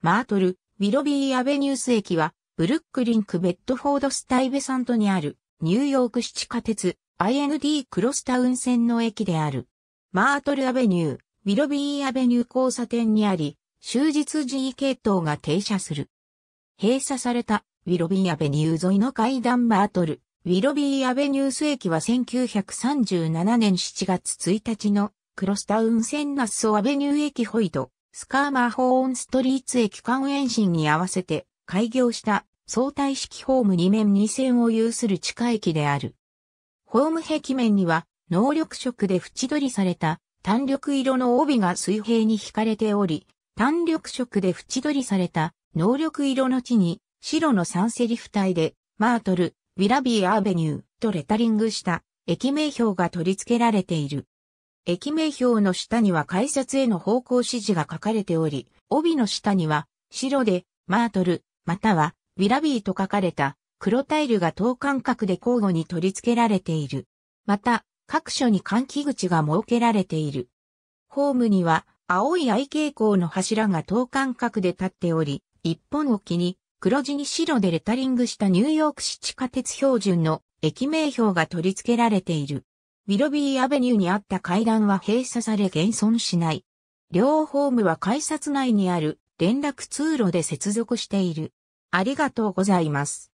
マートル、ウィロビーアベニュース駅は、ブルックリン区ベッドフォードスタイベサントにある、ニューヨーク市地下鉄、IND クロスタウン線の駅である。マートルアベニュー、ウィロビーアベニュー交差点にあり、終日 G 系統が停車する。閉鎖された、ウィロビーアベニュー沿いの階段マートル、ウィロビーアベニュース駅は1937年7月1日のクロスタウン線ナッソアベニュー駅ホイト、スカーマーホーンストリーツ駅間延伸に合わせて開業した相対式ホーム2面2線を有する地下駅である。ホーム壁面には濃緑色で縁取りされた淡緑色の帯が水平に引かれており、淡緑色で縁取りされた濃緑色の地に白のサンセリフ体でマートル、ウィラビーアーベニューとレタリングした駅名標が取り付けられている。駅名標の下には改札への方向指示が書かれており、帯の下には白でマートル、またはウィラビーと書かれた黒タイルが等間隔で交互に取り付けられている。また、各所に換気口が設けられている。ホームには青い愛傾向の柱が等間隔で立っており、一本置きに黒地に白でレタリングしたニューヨーク市地下鉄標準の駅名標が取り付けられている。ウィロビーアベニューにあった階段は閉鎖され現存しない。両ホームは改札内にある連絡通路で接続している。ありがとうございます。